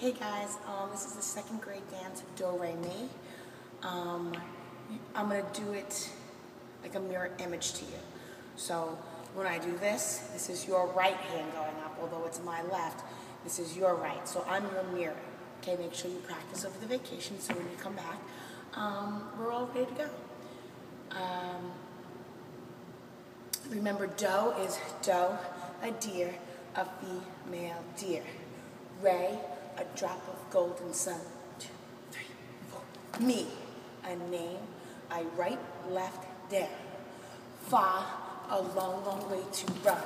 Hey guys, um, this is the second grade dance of Do Re Mi. Um, I'm gonna do it like a mirror image to you. So when I do this, this is your right hand going up, although it's my left. This is your right, so I'm your mirror. Okay, make sure you practice over the vacation so when you come back, um, we're all ready to go. Um, remember, doe is doe, a deer, a female deer. Ray, a drop of golden sun. Two, three, four. Me, a name I write left there. Far, a long, long way to run.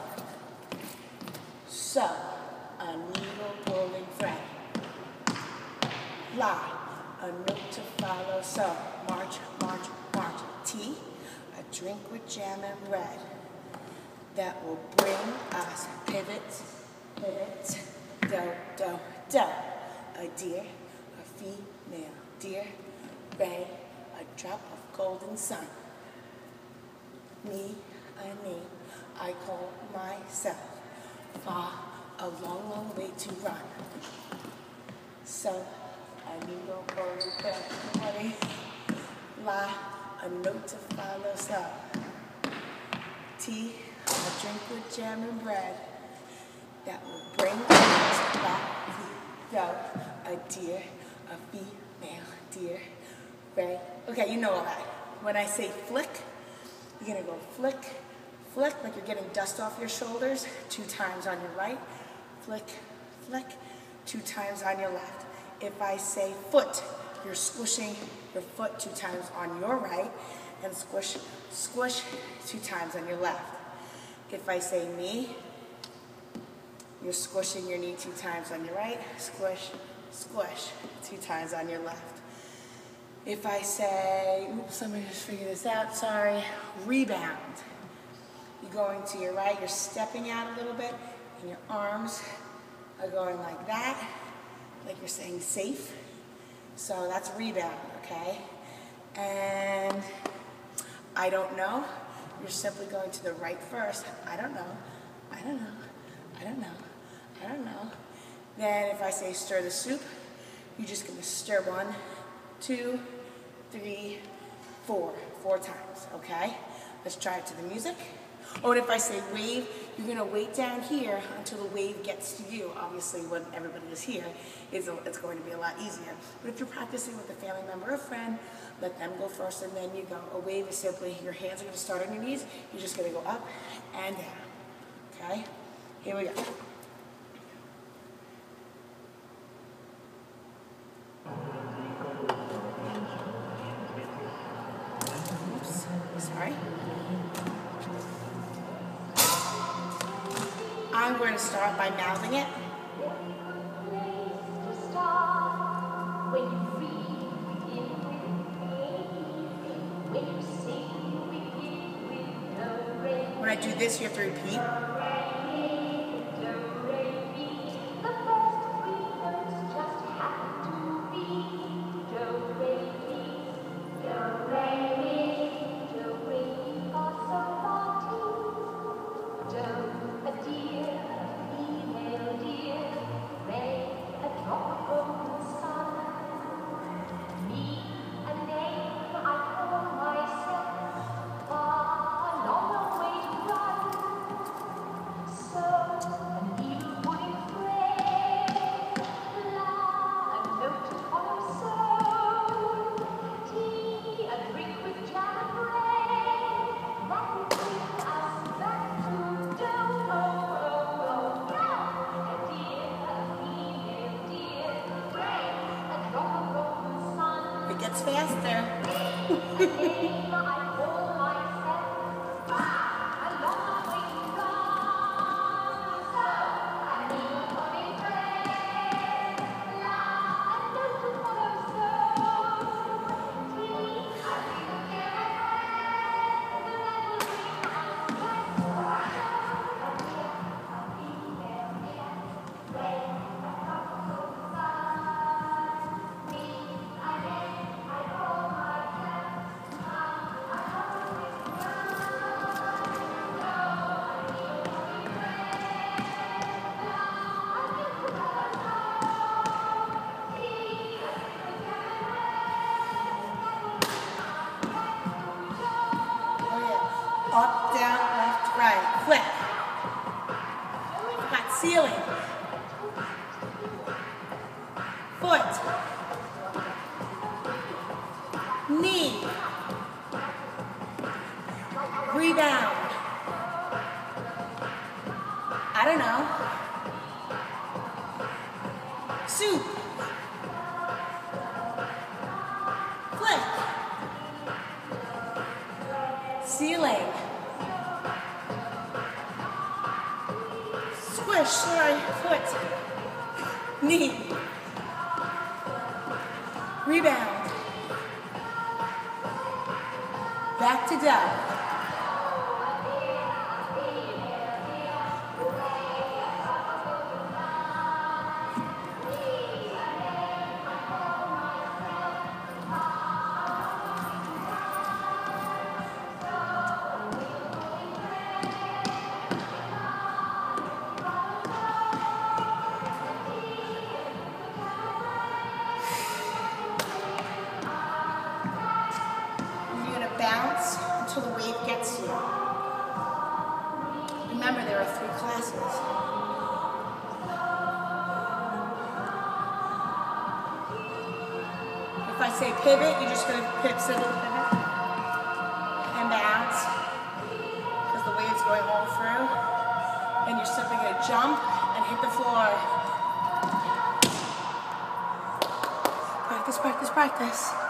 Sew, a needle pulling thread. La, a note to follow. So, march, march, march. Tea, a drink with jam and bread that will bring us pivots, pivots, do, do, do. A deer, a female deer, ray, a drop of golden sun. Me, a name I call myself. Fa, a long, long way to run. So, I need no golden honey. La, a note to follow. So, tea, a drink with jam and bread that will bring us back go. A deer, a female deer, right? Okay, you know all that. When I say flick, you're gonna go flick, flick, like you're getting dust off your shoulders, two times on your right, flick, flick, two times on your left. If I say foot, you're squishing your foot two times on your right, and squish, squish two times on your left. If I say knee, you're squishing your knee two times on your right, squish, squish, two times on your left. If I say, oops, let me just figure this out, sorry, rebound. You're going to your right, you're stepping out a little bit, and your arms are going like that, like you're saying safe. So that's rebound, okay? And I don't know, you're simply going to the right first. I don't know, I don't know, I don't know. I don't know. Then if I say stir the soup, you're just gonna stir one, two, three, four, four times, okay? Let's try it to the music. Or if I say wave, you're gonna wait down here until the wave gets to you. Obviously, when everybody is here, it's, it's going to be a lot easier. But if you're practicing with a family member or friend, let them go first and then you go. A wave is simply, your hands are gonna start on your knees, you're just gonna go up and down, okay? Here we go. I'm going to start by mouthing it. When I do this, you have to repeat. Gets faster. Up, down, left, right. Flip. Ceiling. Foot. Knee. Rebound. I don't know. Soup. Flick. Ceiling. Squish, sorry, foot. Knee. Rebound. Back to down. Remember, there are three classes. If I say pivot, you're just going to pivot, pivot and bounce because the wave's going all through. And you're simply going to jump and hit the floor. Practice, practice, practice.